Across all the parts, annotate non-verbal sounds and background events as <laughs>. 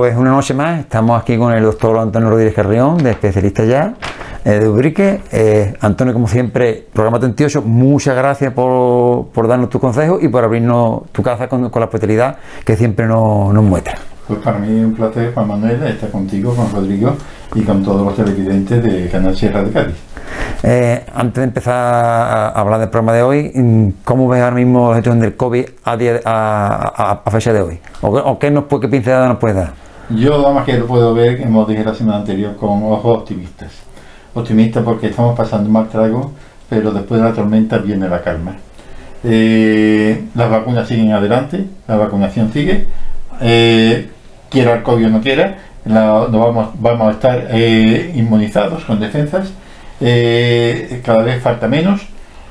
Pues una noche más, estamos aquí con el doctor Antonio Rodríguez Carrión, de especialista ya, eh, de Ubrique. Eh, Antonio, como siempre, programa 38, muchas gracias por, por darnos tus consejos y por abrirnos tu casa con, con la hospitalidad que siempre nos, nos muestra. Pues para mí es un placer, Juan Manuel, estar contigo, con Rodrigo y con todos los televidentes de Canal Sierra de Cádiz. Eh, antes de empezar a hablar del programa de hoy, mm, ¿cómo ves ahora mismo la situación del COVID a, día- a, a- a fecha de hoy? ¿O, qué- o qué, nos, puede- qué pincelada nos puedes dar? Yo, nada más que lo puedo ver, como dije la semana anterior, con ojos optimistas. Optimistas porque estamos pasando un mal trago, pero después de la tormenta viene la calma. Eh, las vacunas siguen adelante, la vacunación sigue. Eh, quiera el COVID o no quiera, no vamos, vamos a estar eh, inmunizados con defensas. Eh, cada vez falta menos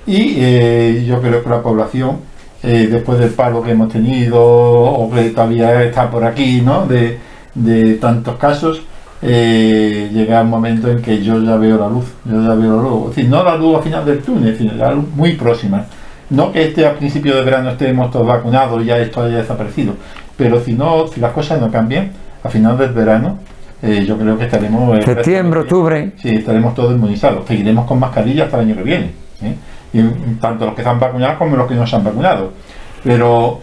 y yo creo que la población, después del paro que hemos tenido o que todavía está por aquí, ¿no? de, de tantos casos, eh, llega un momento en que yo ya veo la luz, yo ya veo la luz, es decir, no la luz al final del túnel, sino la luz muy próxima. No que este a principio de verano estemos todos vacunados y ya esto haya desaparecido, pero si no, si las cosas no cambian, a final del verano, eh, yo creo que estaremos... eh, Septiembre, octubre. Sí, estaremos todos inmunizados. Seguiremos con mascarilla hasta el año que viene. ¿eh? Y, tanto los que se han vacunado como los que no se han vacunado. Pero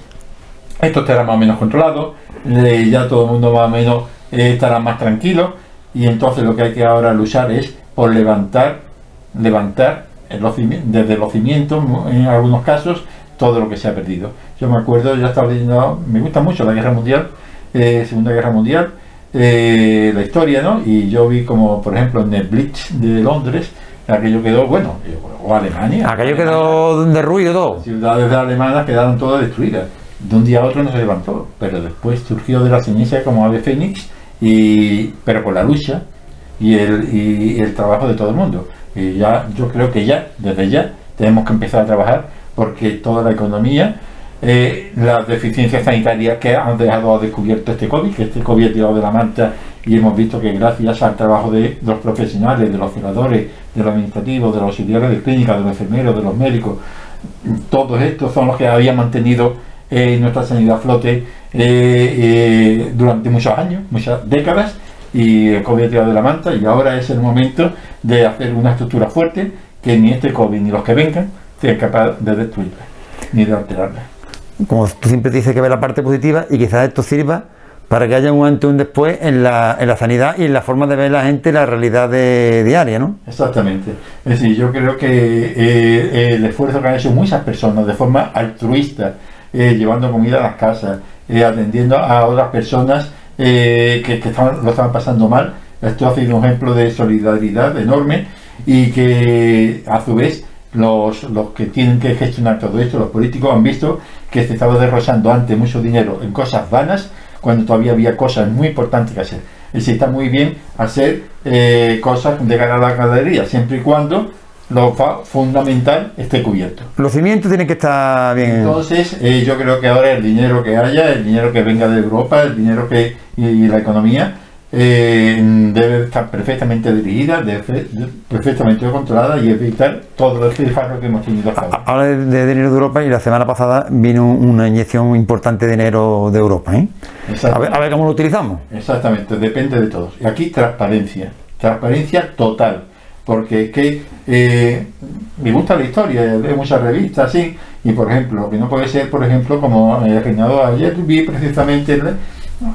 esto estará más o menos controlado. eh, ya todo el mundo más o menos eh, estará más tranquilo. Y entonces lo que hay que ahora luchar es por levantar, levantar desde los cimientos, en algunos casos, todo lo que se ha perdido. Yo me acuerdo, yo estaba leyendo, me gusta mucho la Guerra Mundial, eh, Segunda Guerra Mundial, eh, la historia, ¿no? Y yo vi como, por ejemplo, en el Blitz de Londres, aquello quedó, bueno, o Alemania. Aquello quedó de ruido todo. Ciudades alemanas quedaron todas destruidas. De un día a otro no se levantó, pero después surgió de la ceniza como ave fénix, y, pero con la lucha y el, y el trabajo de todo el mundo. Y ya, yo creo que ya, desde ya, tenemos que empezar a trabajar porque toda la economía, eh, las deficiencias sanitarias que han dejado descubierto este COVID, que este COVID ha tirado de la manta y hemos visto que gracias al trabajo de los profesionales, de los celadores, de los administrativos, de los auxiliares de clínica, de los enfermeros, de los médicos, todos estos son los que habían mantenido eh, nuestra sanidad a flote eh, eh, durante muchos años, muchas décadas, y el COVID ha tirado de la manta y ahora es el momento de hacer una estructura fuerte que ni este COVID ni los que vengan sean capaces de destruirla, ni de alterarla. Como tú siempre dices que ve la parte positiva y quizás esto sirva para que haya un antes y un después en la, en la sanidad y en la forma de ver la gente la realidad de- diaria, ¿no? Exactamente. Es decir, yo creo que eh, el esfuerzo que han hecho muchas personas de forma altruista, eh, llevando comida a las casas, eh, atendiendo a otras personas eh, que, estaban- lo estaban pasando mal, esto ha sido un ejemplo de solidaridad enorme y que a su vez los, los que tienen que gestionar todo esto, los políticos, han visto que se estaba derrochando antes mucho dinero en cosas vanas cuando todavía había cosas muy importantes que hacer. Es decir, está muy bien hacer cosas de cara a la galería, siempre y cuando lo fundamental esté cubierto. Los cimientos tienen que estar bien. Entonces, eh, yo creo que ahora el dinero que haya, el dinero que venga de Europa, el dinero que y, y la economía eh, debe estar perfectamente dirigida, debe perfectamente controlada y evitar todo el despilfarro que hemos tenido hasta ahora. Habla de, dinero de Europa y la semana pasada vino una inyección importante de dinero de Europa. ¿eh? A, ver, Exactamente. a ver cómo lo utilizamos. Exactamente, depende de todos. Y aquí transparencia, transparencia total, porque es que eh, me gusta la historia, leo muchas revistas, sí, y por ejemplo, lo que no puede ser, por ejemplo, como el reinado ayer vi precisamente,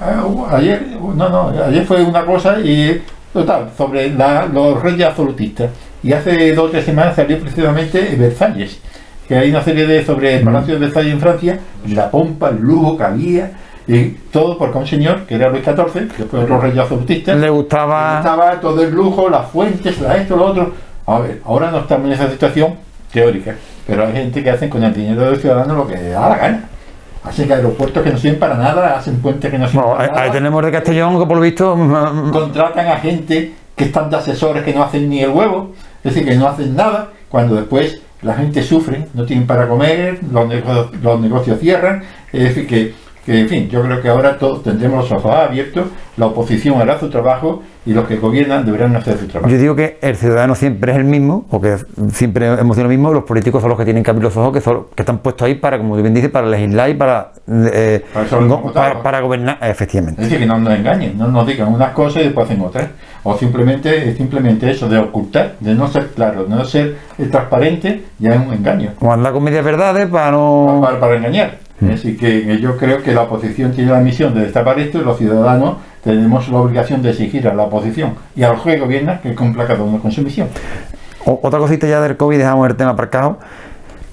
ah, ayer, no, no, ayer fue una cosa y total, sobre la- los reyes absolutistas, y hace dos o tres semanas salió precisamente Versalles, que hay una serie de sobre el Palacio de Versalles en Francia, la pompa, el lujo que había, y todo porque un señor, que era Luis XIV, que fue otro rey absolutista, Le le gustaba. gustaba todo el lujo, las fuentes, la esto, lo otro. A ver, ahora no estamos en esa situación teórica, pero hay gente que hace con el dinero de los ciudadanos lo que le da la gana. Hacen aeropuertos que no sirven para nada, hacen puentes que no sirven ahí, para ahí nada, tenemos de Castellón que por lo visto. mm, contratan a gente que están de asesores que no hacen ni el huevo, es decir, que no hacen nada, cuando después la gente sufre, no tienen para comer, los negocios, los negocios cierran, es decir, que que, en fin, yo creo que ahora todos tendremos los ojos abiertos, la oposición hará su trabajo y los que gobiernan deberán hacer su trabajo. Yo digo que el ciudadano siempre es el mismo, o que siempre hemos sido lo mismo, los políticos son los que tienen que abrir los ojos, que, son, que están puestos ahí para, como bien dice, para legislar y para, eh, Para para, para gobernar, efectivamente. Es decir, que no nos engañen, no nos digan unas cosas y después hacen otras. O simplemente simplemente eso de ocultar, de no ser claro, de no ser transparente, ya es un engaño. O andar con medias verdades para no... para, para engañar. Así que eh, yo creo que la oposición tiene la misión de destapar esto y los ciudadanos tenemos la obligación de exigir a la oposición y a los que gobiernan que cumpla cada uno con su misión. O- otra cosita ya del COVID, dejamos el tema aparcado.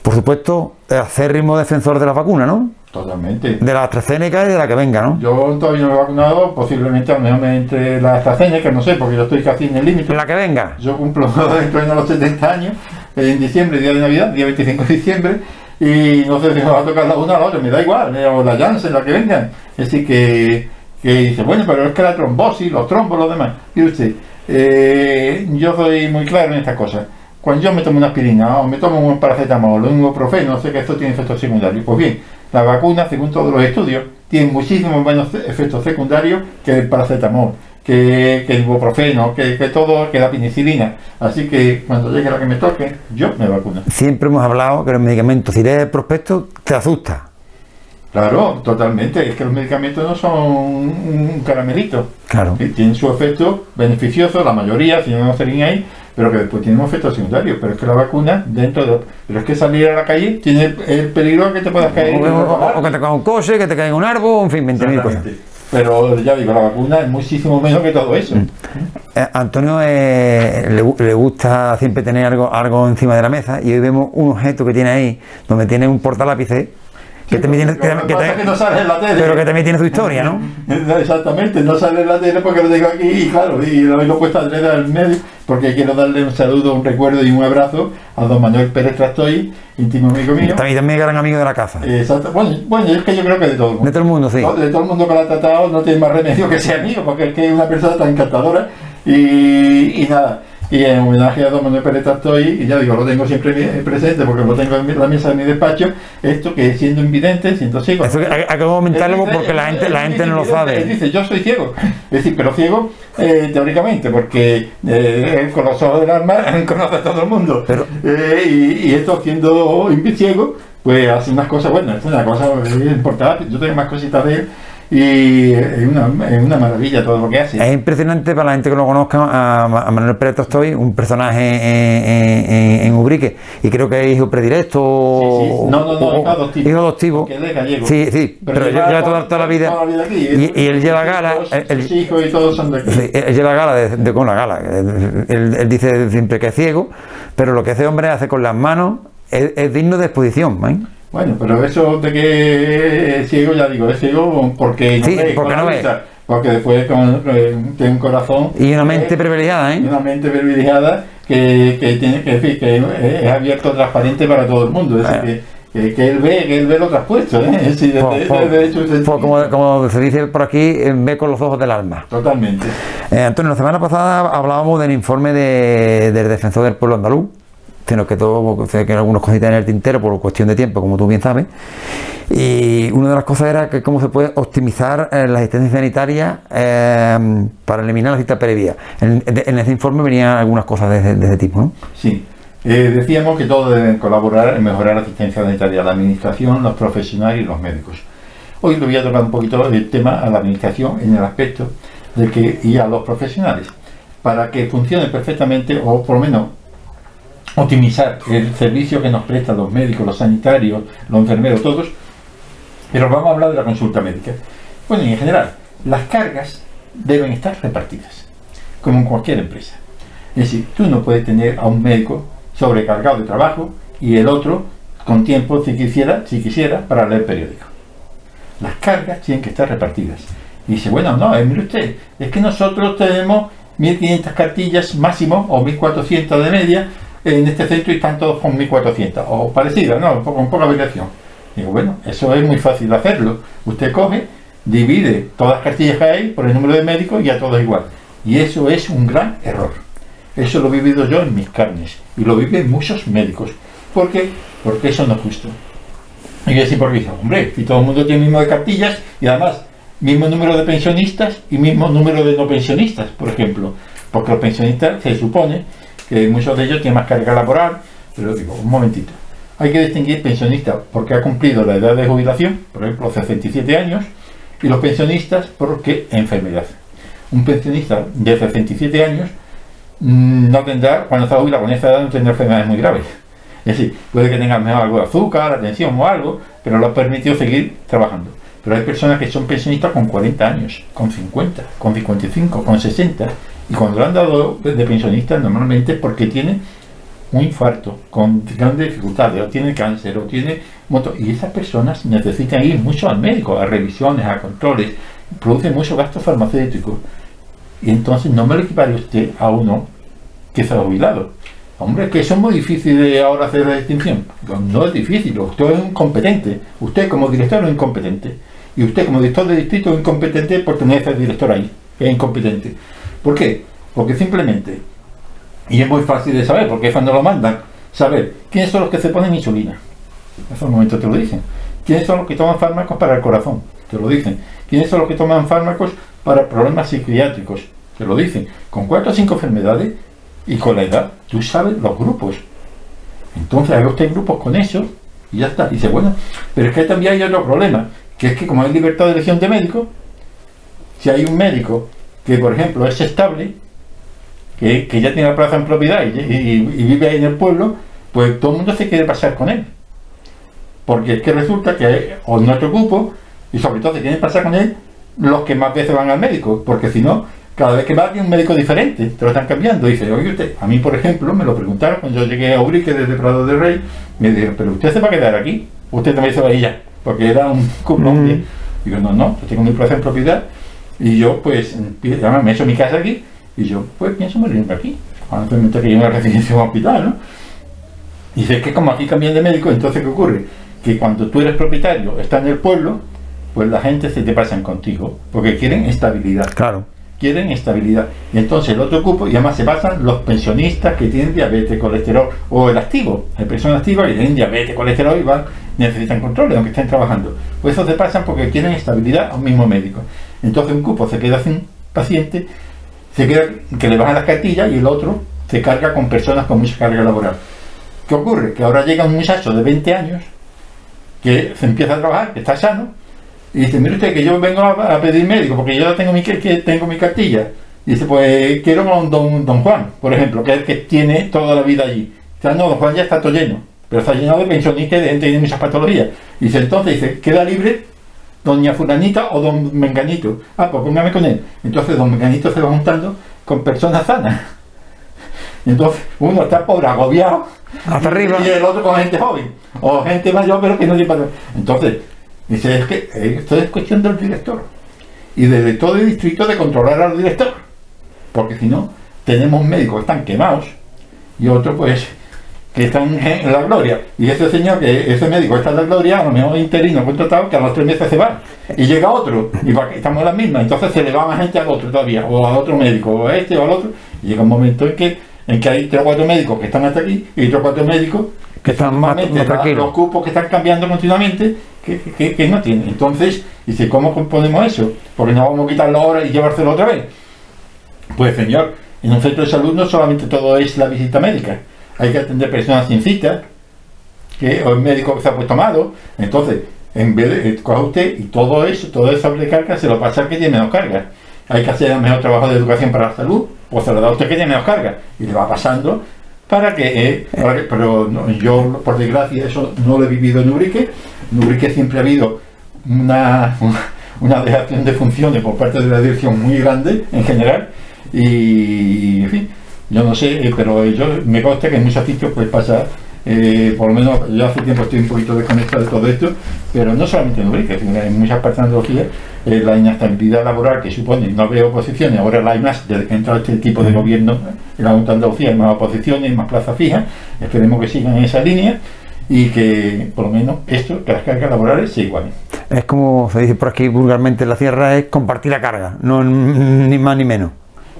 Por supuesto, acérrimo defensor de la vacuna, ¿no? Totalmente. De la AstraZeneca y de la que venga, ¿no? Yo todavía no me he vacunado, posiblemente a lo mejor me entre la AstraZeneca, no sé, porque yo estoy casi en el límite. La que venga. Yo cumplo <laughs> dentro de los 70 años, en diciembre, día de Navidad, día 25 de diciembre, y no sé si va a tocar la una o la otra, me da igual, o la Janssen, la que vengan. Así que, que dice, bueno, pero es que la trombosis, los trombos, los demás. Y usted, eh, yo soy muy claro en estas cosas. Cuando yo me tomo una aspirina o me tomo un paracetamol o un ibuprofeno, no sé que esto tiene efectos secundarios. Pues bien, la vacuna, según todos los estudios, tiene muchísimos menos efectos secundarios que el paracetamol, que, que el ibuprofeno, que, que todo, que la penicilina. Así que cuando llegue la que me toque, yo me vacuno. Siempre hemos hablado que los medicamentos, si lees el prospecto, te asusta. Claro, totalmente. Es que los medicamentos no son un, caramelito. Claro. Tienen su efecto beneficioso, la mayoría, si no, estarían ahí, pero que después tienen un efecto secundario. Pero es que la vacuna, dentro de. Pero es que salir a la calle tiene el, el peligro de que te puedas caer. O, o- o que te caiga un coche, que te caiga un árbol, en fin, 20.000 cosas. Pero ya digo, la vacuna es muchísimo menos que todo eso. Eh, Antonio eh, le, le gusta siempre tener algo, algo encima de la mesa y hoy vemos un objeto que tiene ahí, donde tiene un portalápices, que Sí, también tiene, lo que- que que pasa te- es que no sale en la tele. pero que también tiene su historia, ¿no? <laughs> Exactamente, no sale en la tele porque lo tengo aquí y claro, y lo he puesto a traer al medio porque quiero darle un saludo, un recuerdo y un abrazo a don Manuel Pérez Trastoy, íntimo amigo mío. También, también gran amigo de la casa. Exacto. Bueno, bueno, es que yo creo que de todo el De mundo. todo el mundo, sí. De todo el mundo que lo ha tratado no tiene más remedio que sea amigo, porque es que es una persona tan encantadora y, y nada. Y en homenaje a don Manuel Pérez Trastoy, y ya digo, lo tengo siempre presente porque lo tengo en mi- la mesa de mi despacho, esto que siendo invidente, siendo ciego. Eso comentarlo Él dice- porque la gente, él la gente no lo Él sabe. dice, yo soy ciego. Es decir, pero ciego eh, teóricamente, porque eh, él con los ojos del alma <laughs> conoce a todo el mundo. Pero- Eh, y, y esto siendo ciego, pues hace unas cosas buenas, es una cosa eh, importante. Yo tengo más cositas de él y es una, es una maravilla todo lo que hace. Es impresionante para la gente que no conozca a, a Manuel Pérez Tostoy, un personaje en, en- en- en Ubrique, y creo que es hijo predilecto. Sí, sí. No, no, no, o- hijo adoptivo. Hijo adoptivo. Porque él es gallego. Sí, sí, pero, lleva lleva toda, toda la vida. toda la vida aquí. Y, y él lleva gala. Sus hijos y todos son de aquí. Sí, él lleva gala de, de- con la gala. Él, él- él dice siempre que es ciego, pero lo que ese hombre hace con las manos es, es digno de exposición. ¿eh? Bueno, pero eso de que es ciego, ya digo, es ciego porque no Sí, ve, porque no ve. vista, porque después con, eh, tiene un corazón Y una mente privilegiada, y ¿eh? una mente privilegiada que, que tiene que, fin, que es abierto, transparente para todo el mundo, es decir, que, que, que él ve, que él ve lo traspuesto, ¿eh? es decir, Pues- pues- hecho, pues como, como se dice por aquí, eh, ve con los ojos del alma. totalmente. Eh, Antonio, la semana pasada hablábamos del informe de- del defensor del pueblo andaluz, sino que todo, sé que algunas cositas en el tintero por cuestión de tiempo, como tú bien sabes. Y una de las cosas era que cómo se puede optimizar eh, la asistencia sanitaria eh, para eliminar la cita previa. En, en ese informe venían algunas cosas de ese tipo, ¿no? Sí. Eh, decíamos que todos deben colaborar en mejorar la asistencia sanitaria, la administración, los profesionales y los médicos. Hoy le voy a tocar un poquito el tema a la administración en el aspecto de que y a los profesionales para que funcione perfectamente o por lo menos optimizar el servicio que nos prestan los médicos, los sanitarios, los enfermeros, todos. Pero vamos a hablar de la consulta médica. Bueno, y en general, las cargas deben estar repartidas, como en cualquier empresa. Es decir, tú no puedes tener a un médico sobrecargado de trabajo y el otro con tiempo, si quisiera, si quisiera, para leer periódico. Las cargas tienen que estar repartidas. Y dice, bueno, no, eh, mire usted, es que nosotros tenemos 1.500 cartillas máximo o 1.400 de media en este centro y están todos con 1.400 o parecidas, ¿no? Con poca variación. Digo, bueno, eso es muy fácil de hacerlo. Usted coge, divide todas las cartillas que hay por el número de médicos y a todos igual. Y eso es un gran error. Eso lo he vivido yo en mis carnes y lo viven muchos médicos. ¿Por qué? Porque eso no es justo. Y yo decía, porque dice, hombre, si todo el mundo tiene el mismo de cartillas y además mismo número de pensionistas y mismo número de no pensionistas, por ejemplo. Porque los pensionistas se supone que muchos de ellos tienen más carga laboral, pero digo, un momentito. Hay que distinguir pensionistas porque ha cumplido la edad de jubilación, por ejemplo, 67 años, y los pensionistas porque enfermedad. Un pensionista de 67 años mm, no tendrá, cuando está jubilado con esa edad, no tendrá enfermedades muy graves. Es decir, puede que tenga mejor algo de azúcar, atención o algo, pero lo ha permitido seguir trabajando. Pero hay personas que son pensionistas con 40 años, con 50, con 55, con 60, y cuando lo han dado de pensionistas normalmente es porque tiene un infarto con grandes dificultades, o tiene cáncer, o tiene moto, y esas personas necesitan ir mucho al médico, a revisiones, a controles, producen mucho gasto farmacéutico. Y entonces no me lo equipare usted a uno que se ha jubilado. Hombre, que eso es muy difícil de ahora hacer la distinción. No es difícil, usted es incompetente. Usted como director es incompetente. Y usted como director de distrito es incompetente por tener ese director ahí. Es incompetente. ¿Por qué? Porque simplemente, y es muy fácil de saber, porque cuando lo mandan, saber quiénes son los que se ponen insulina. En esos momentos te lo dicen. ¿Quiénes son los que toman fármacos para el corazón? Te lo dicen. ¿Quiénes son los que toman fármacos para problemas psiquiátricos? Te lo dicen. Con cuatro o cinco enfermedades y con la edad, tú sabes los grupos. Entonces haga usted grupos con eso y ya está. Dice, bueno, pero es que también hay otro problema, que es que como hay libertad de elección de médico, si hay un médico que, por ejemplo, es estable, que, ya tiene la plaza en propiedad y, vive ahí en el pueblo, pues todo el mundo se quiere pasar con él. Porque es que resulta que o nuestro grupo, y sobre todo se quieren pasar con él los que más veces van al médico, porque si no, cada vez que va hay un médico diferente, te lo están cambiando. Dice, oye usted, a mí por ejemplo me lo preguntaron cuando yo llegué a Urique desde Prado del Rey, me dijeron, pero usted se va a quedar aquí, usted también se va a ir ya, porque era un cumplón. Mm. Digo, no, no, yo tengo mi plaza en propiedad y yo pues me he hecho mi casa aquí y yo pues pienso morirme aquí, cuando me que a una <laughs> residencia o un hospital, ¿no? Y dice, es que como aquí cambian de médico, entonces ¿qué ocurre? Que cuando tú eres propietario, está en el pueblo, pues la gente se te pasan contigo, porque quieren estabilidad. Claro quieren estabilidad. Y entonces el otro cupo, y además se pasan los pensionistas que tienen diabetes, colesterol, o el activo. Hay personas activas que tienen diabetes, colesterol y van, necesitan control, aunque estén trabajando. Pues eso se pasan porque quieren estabilidad a un mismo médico. Entonces un cupo se queda sin paciente, se queda que le bajan las cartillas y el otro se carga con personas con mucha carga laboral. ¿Qué ocurre? Que ahora llega un muchacho de 20 años que se empieza a trabajar, que está sano, y dice, mire usted que yo vengo a, pedir médico porque yo tengo mi, que, cartilla. Y dice, pues quiero con don, don Juan, por ejemplo, que es el que tiene toda la vida allí. Dice, no, don Juan ya está todo lleno, pero está lleno de pensionistas y de gente que tiene muchas patologías. Dice, entonces, dice, queda libre doña Fulanita o don Menganito. Ah, pues póngame con él. Entonces, don Menganito se va juntando con personas sanas. Entonces, uno está pobre, agobiado. Hasta arriba. Y el otro con gente joven. O gente mayor, pero que no tiene Entonces, Dice, es que esto es cuestión del director y desde todo el distrito de controlar al director, porque si no, tenemos médicos que están quemados y otros pues que están en la gloria. Y ese señor, que ese médico está en la gloria, a lo mejor interino contratado, que a los tres meses se va. Y llega otro, y estamos en la misma, entonces se le va más gente al otro todavía, o a otro médico, o a este o al otro. Y llega un momento en que, en que hay tres o cuatro médicos que están hasta aquí y tres o cuatro médicos que están más, Los cupos que están cambiando continuamente que, no tiene. Entonces, dice, ¿cómo componemos eso? Porque no vamos a quitar la hora y llevárselo otra vez. Pues señor, en un centro de salud no solamente todo es la visita médica, hay que atender personas sin cita, que, o el médico que se ha puesto malo, entonces, en vez de eh, coger usted y todo eso, todo eso de carga, se lo pasa al que tiene menos carga. Hay que hacer el mejor trabajo de educación para la salud, pues se lo da usted que tiene menos carga, y le va pasando para que, eh, pero yo por desgracia eso no lo he vivido en Ubrique, en Ubrique siempre ha habido una, <laughs> una dejación de funciones por parte de la dirección muy grande en general y en fin, yo no sé, eh, pero yo me consta que en muchos sitios pues pasa eh, por lo menos yo hace tiempo estoy un poquito desconectado de todo esto, pero no solamente en Ubrique, en muchas partes de Andalucía, eh, la inestabilidad laboral que supone no veo oposiciones, ahora la hay más, desde que entra este tipo de gobierno en la Junta de Andalucía hay más oposiciones, más plazas fijas, esperemos que sigan en esa línea y que por lo menos esto, que las cargas laborales se igualen. Es como se dice por aquí vulgarmente en la sierra, es compartir la carga, no ni más ni menos.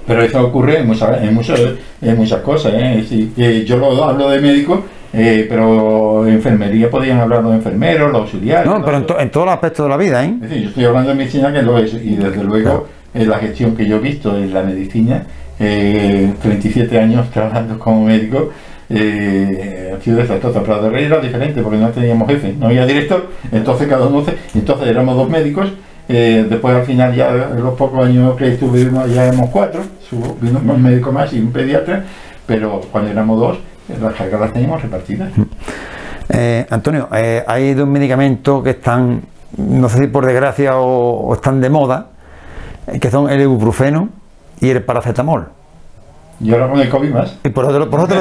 Pero eso ocurre en muchas, en muchas, en muchas cosas. ¿eh? que yo lo hablo de médico Eh, pero enfermería podían hablar los enfermeros, los auxiliares. No, pero en, en, todos los aspectos de la vida, ¿eh? Es decir, yo estoy hablando de medicina que lo es, y desde luego en la gestión que yo he visto en la medicina, 37 eh, años trabajando como médico, eh, ha sido. Pero de rey era diferente porque no teníamos jefe, no había director, entonces cada uno, entonces éramos dos médicos. Eh, después al final ya en los pocos años que estuvimos ya éramos cuatro, vino un médico más y un pediatra, pero cuando éramos dos las cargas las teníamos repartidas. Eh, Antonio, hay dos medicamentos que están, no sé si por desgracia o están de moda, que son el ibuprofeno y el paracetamol. Y ahora con el COVID más. Y por otro, por otro,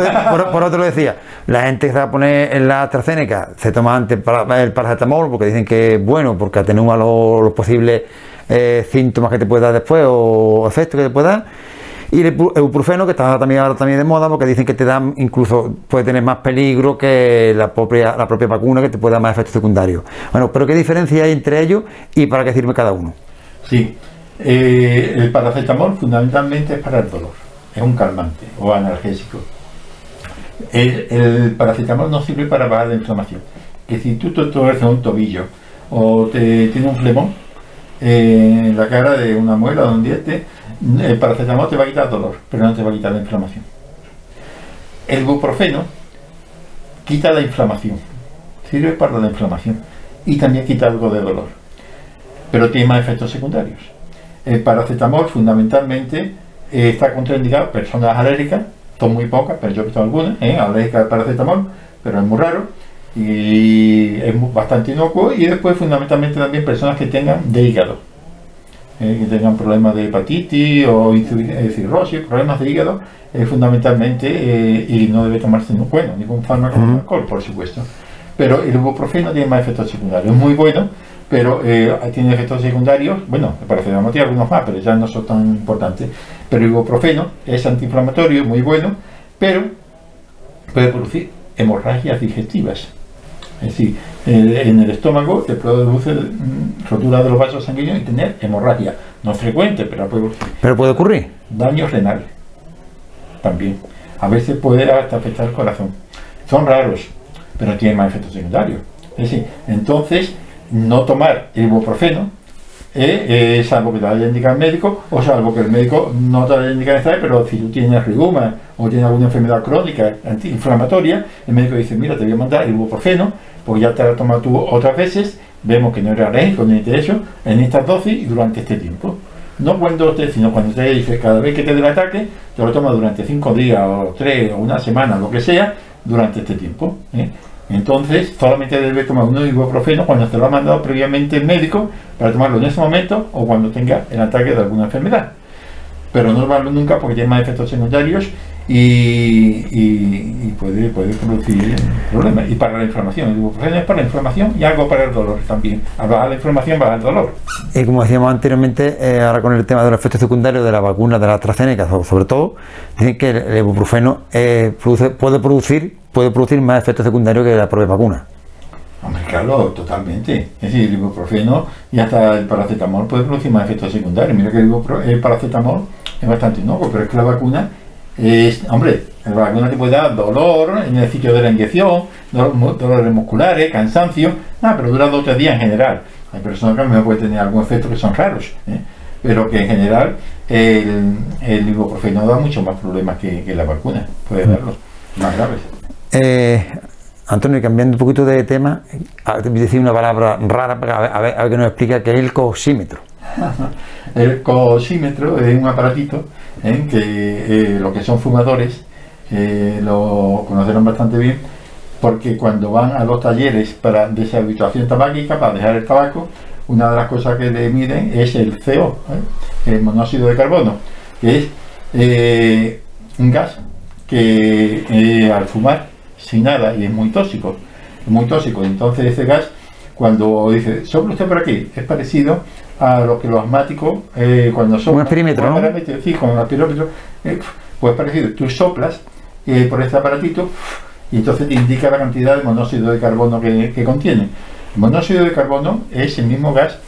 por, otro decía, la gente que se va a poner en la AstraZeneca se toma antes el paracetamol porque dicen que es bueno, porque atenúa los, los posibles eh, síntomas que te puede dar después o efectos que te puede dar. Y el ibuprofeno, que está también ahora también de moda, porque dicen que te da incluso, puede tener más peligro que la propia, la propia vacuna, que te puede dar más efectos secundarios. Bueno, pero ¿qué diferencia hay entre ellos y para qué sirve cada uno? Sí, eh, el paracetamol fundamentalmente es para el dolor, es un calmante o analgésico. El, paracetamol no sirve para bajar la inflamación. Que si tú te torces un tobillo o te tiene un flemón eh, en la cara de una muela o un diente, el paracetamol te va a quitar dolor, pero no te va a quitar la inflamación. El ibuprofeno quita la inflamación, sirve para la inflamación y también quita algo de dolor, pero tiene más efectos secundarios. El paracetamol fundamentalmente eh, está contraindicado personas alérgicas, son muy pocas, pero yo he visto algunas, ¿eh? alérgicas al paracetamol, pero es muy raro y es bastante inocuo y después fundamentalmente también personas que tengan de hígado, ¿eh? que tengan problemas de hepatitis o eh, cirrosis, problemas de hígado, fundamentalmente y no debe tomarse bueno, ningún fármaco de alcohol, por supuesto. Pero el ibuprofeno tiene más efectos secundarios, es muy bueno pero eh, tiene efectos secundarios, bueno, el paracetamol tiene algunos más, pero ya no son tan importantes. Pero el ibuprofeno es antiinflamatorio, muy bueno, pero puede producir hemorragias digestivas. Es decir, en el estómago te produce mm, rotura de los vasos sanguíneos y tener hemorragia. No es frecuente, pero puede Pero puede ocurrir. Daño renal. También. A veces puede hasta afectar el corazón. Son raros, pero tienen más efectos secundarios. Es decir, entonces no tomar ibuprofeno, eh, es algo que te haya indicado el médico, o sea, algo que el médico no te haya indicado esta pero si tú tienes reuma o tienes alguna enfermedad crónica antiinflamatoria, el médico dice, mira, te voy a mandar ibuprofeno, porque ya te lo has tomado tú otras veces, vemos que no eres alérgico ni de hecho, en estas dosis y durante este tiempo. No cuando te, sino cuando te dice cada vez que te dé el ataque, te lo tomas durante cinco días o tres o una semana, lo que sea, durante este tiempo. ¿eh? Entonces, solamente debe tomar un ibuprofeno cuando se lo ha mandado previamente el médico para tomarlo en ese momento o cuando tenga el ataque de alguna enfermedad. Pero no tomarlo nunca porque tiene más efectos secundarios y, puede, producir problemas. Y para la inflamación, el ibuprofeno es para la inflamación y algo para el dolor también. Al bajar la inflamación baja el dolor. Y como decíamos anteriormente, eh, ahora con el tema de los efectos secundarios de la vacuna de la AstraZeneca, sobre todo, dicen que el, ibuprofeno eh, puede producir puede producir más efectos secundarios que la propia vacuna. Hombre, claro, totalmente. Es decir, el ibuprofeno y hasta el paracetamol puede producir más efectos secundarios. Mira que el, paracetamol es bastante inocuo, pero es que la vacuna es, hombre, la vacuna te puede dar dolor en el sitio de la inyección, dolores musculares, cansancio, nada, pero dura dos o tres días en general. Hay personas que a lo mejor pueden tener algún efecto que son raros, ¿eh? pero que en general el, ibuprofeno da mucho más problemas que, que la vacuna, puede mm. darlos más graves. Eh, Antonio, cambiando un poquito de tema, decir una palabra rara para a ver, a ver, que nos explica qué es el cosímetro. <laughs> el cosímetro es un aparatito ¿eh? que eh, lo que son fumadores eh, lo conocerán bastante bien porque cuando van a los talleres para deshabituación tabáquica, para dejar el tabaco, una de las cosas que le miden es el CO, el monóxido de carbono, que es un gas que al fumar sin nada y es muy tóxico, muy tóxico. Entonces ese gas, cuando dice, sopla usted por aquí, es parecido a lo que los asmáticos, eh, cuando soplan... Un experímetro, ¿no? Sí, con el aspirómetro, eh, pues parecido, tú soplas eh, por este aparatito y entonces te indica la cantidad de monóxido de carbono que, contiene. El monóxido de carbono es el mismo gas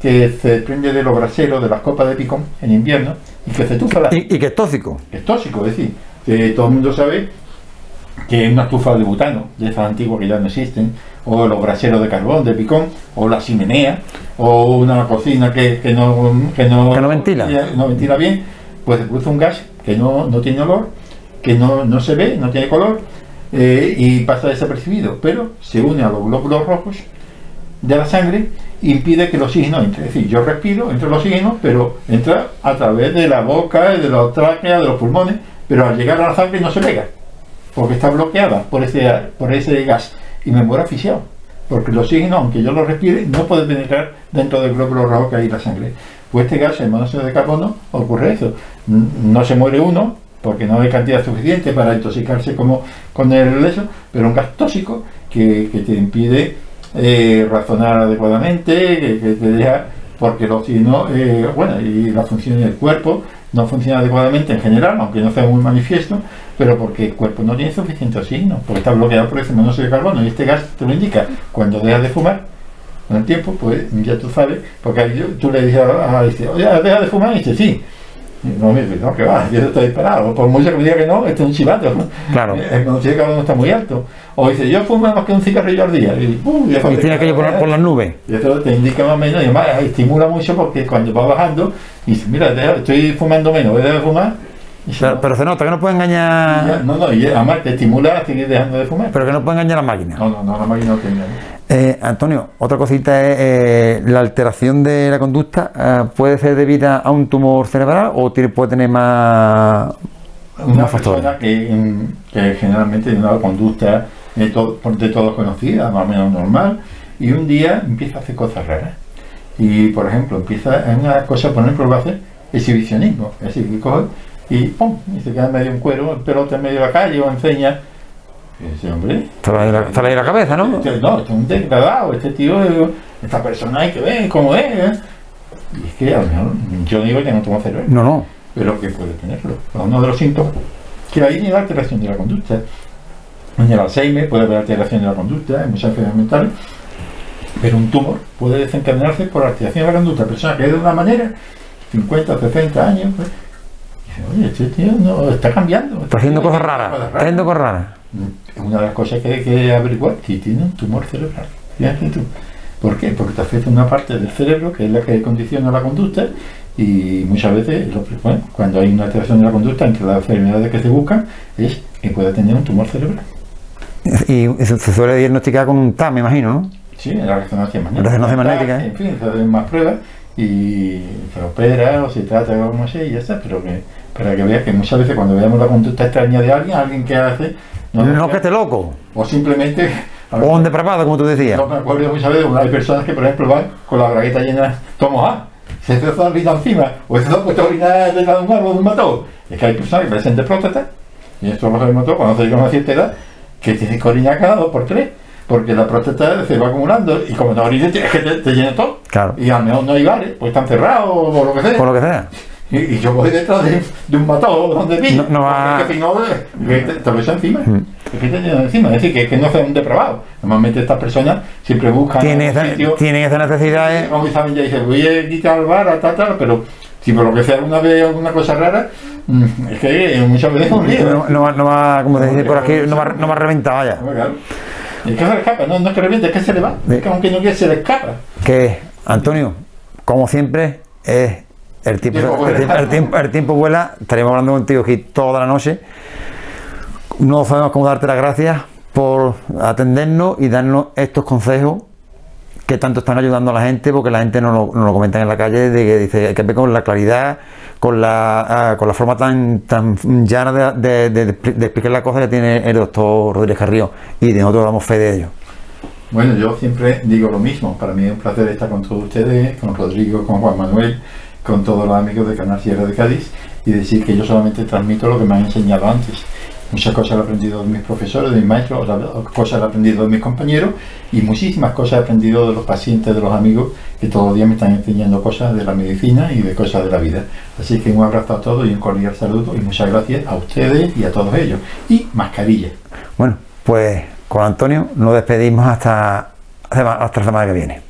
que se desprende de los braseros de las copas de picón en invierno y que se tufa ¿Y, que es tóxico. Es tóxico, es decir, todo el mundo sabe que es una estufa de butano, de esas antiguas que ya no existen, o los braseros de carbón, de picón, o la chimenea, o una cocina que, que no, que no, Que no ventila. no ventila bien, pues se produce un gas que no, no tiene olor, que no, no se ve, no tiene color, eh, y pasa desapercibido, pero se une a los glóbulos rojos de la sangre impide que el oxígeno entre. Es decir, yo respiro, entra el oxígeno, pero entra a través de la boca, de los tráqueas, de los pulmones, pero al llegar a la sangre no se pega, porque está bloqueada por ese, por ese gas y me muero asfixiado. Porque el oxígeno, aunque yo lo respire, no puede penetrar dentro del glóbulo rojo que hay en la sangre. Pues este gas, el monóxido de carbono, ocurre eso. No se muere uno, porque no hay cantidad suficiente para intoxicarse como con el eso, pero un gas tóxico que, que te impide eh, razonar adecuadamente, que, que te deja, porque el oxígeno, eh, bueno, y la función del cuerpo no funciona adecuadamente en general, aunque no sea muy manifiesto, pero porque el cuerpo no tiene suficiente oxígeno, porque está bloqueado por ese monóxido de carbono, y este gas te lo indica cuando dejas de fumar, con el tiempo, pues ya tú sabes, porque yo- tú le dices a este, oye, deja de fumar, y dice, sí. Y no, me dice, no, que va, yo estoy disparado. Por mucho que me diga que no, esto es un chivato. Claro. <laughs> El monóxido de carbono está muy alto. O dice, yo fumo más que un cigarrillo al día. Y, ¡pum! y tiene aquello por, por las nubes. y eso te indica más o menos, y además estimula mucho porque cuando va bajando, y dice, mira, estoy fumando menos, voy a dejar de fumar. Pero, pero se nota que no puede ya, engañar. no, no, y además te estimula a seguir dejando de fumar. Pero que no puede engañar a la máquina. No, no, no, la máquina no tiene. Eh, Antonio, otra cosita es eh, la alteración de la conducta. eh, ¿Puede ser debida a un tumor cerebral o tiene, puede tener más, Una más factores? que, que generalmente tiene una conducta de, to- de todos conocida, más o menos normal, y un día empieza a hacer cosas raras. Y, por ejemplo, empieza en una cosa, por ejemplo, va a hacer exhibicionismo. Es decir, que coge y ¡pum! Y se queda en medio de un cuero, en pelota en medio de la calle o enseña. Dice, hombre, Está ahí la, la cabeza, ¿no? este, no, este es un degradado, este tío, esta persona hay que ver cómo es. ¿eh? Y es que a lo mejor, yo digo que no toma cerebro No, no. pero que puede tenerlo. Uno de los síntomas que ahí tiene la alteración de la conducta. En el Alzheimer puede haber alteración de la conducta, en muchas enfermedades mentales, pero un tumor puede desencadenarse por alteración de la conducta. Persona que es de una manera, 50, 60 años, pues, oye, este tío no, está cambiando. Está haciendo cosas raras. Está haciendo cosas raras. Es una de las cosas que hay que averiguar si tiene un tumor cerebral. Fíjate tú. ¿Por qué? Porque te afecta una parte del cerebro que es la que condiciona la conducta y muchas veces, bueno, cuando hay una alteración de la conducta, entre las enfermedades que se buscan, es que pueda tener un tumor cerebral. Y se, se suele diagnosticar con un TAM, me imagino, ¿no? Sí, en la resonancia magnética. resonancia magnética, ¿eh? En fin, se hacen más pruebas y se opera o se trata o como sea y ya está, pero que para que veas que muchas veces cuando veamos la conducta extraña de alguien, alguien que hace... No, que esté loco. O simplemente... O un depravado, como tú decías. Yo me acuerdo muchas veces, hay personas que, por ejemplo, van con la bragueta llena, ¿cómo va? Se te está orina encima, o se te ha puesto orina de un árbol de un matón. Es que hay personas que parecen de próstata, y esto lo sabemos todos cuando se llega a una cierta edad, que tiene que orinar cada dos por tres, porque la próstata se va acumulando, y como no orines, tienes que te, te llena todo. Claro. Y al menos no hay bares, pues están cerrados o lo que sea. Por lo que sea. Y, y yo voy detrás de, de un matón donde vi. No- no va- que que te, te lo encima. Mm. Que te llena encima. Es decir, que, que no sea un depravado. Normalmente estas personas siempre buscan. Tiene algún esa, sitio, tiene esa necesidad. ¿eh? como saben, ya dice, voy a quitar al bar, a tal, tal, pero si por lo que sea alguna vez alguna cosa rara, mm, es que muchas veces es un lío. No, no, va- no va, como se dice por aquí, no va, no va a reventar, vaya. Claro. Es que se le escapa, no, no es que reviente, es que se le va. Es que aunque no quiere, se le escapa. Que, Antonio, como siempre, es el tiempo, Tiempo el, tiempo, el tiempo- el tiempo vuela. Estaremos hablando contigo aquí toda la noche. No sabemos cómo darte las gracias por atendernos y darnos estos consejos que tanto están ayudando a la gente, porque la gente no lo, no lo comenta en la calle, de que dice hay que ver con la claridad, con la, ah, con la forma tan, tan llana de, de- de- de explicar la cosa que tiene el doctor Rodríguez Carrillo. Y de nosotros damos fe de ello. Bueno, yo siempre digo lo mismo. Para mí es un placer estar con todos ustedes, con Rodrigo, con Juan Manuel, con todos los amigos de Canal Sierra de Cádiz y decir que yo solamente transmito lo que me han enseñado antes. Muchas cosas he aprendido de mis profesores, de mis maestros, cosas he aprendido de mis compañeros y muchísimas cosas he aprendido de los pacientes, de los amigos que todos los días me están enseñando cosas de la medicina y de cosas de la vida. Así que un abrazo a todos y un cordial saludo y muchas gracias a ustedes y a todos ellos. Y mascarilla. Bueno, pues con Antonio nos despedimos hasta, hasta la semana que viene.